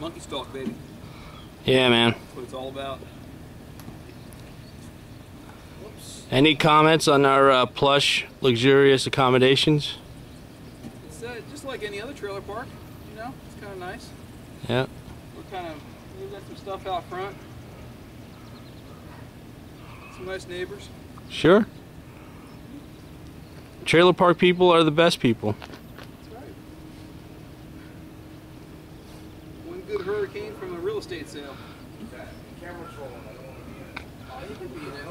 Monkey stalk, baby. Yeah, man. That's what it's all about. Any comments on our uh, plush, luxurious accommodations? It's uh, just like any other trailer park, you know? It's kind of nice. Yeah. We're kind of, we've got some stuff out front. Some nice neighbors. Sure. Trailer park people are the best people. Good hurricane from a real estate sale. Camera's rolling. I don't want to oh, be in it.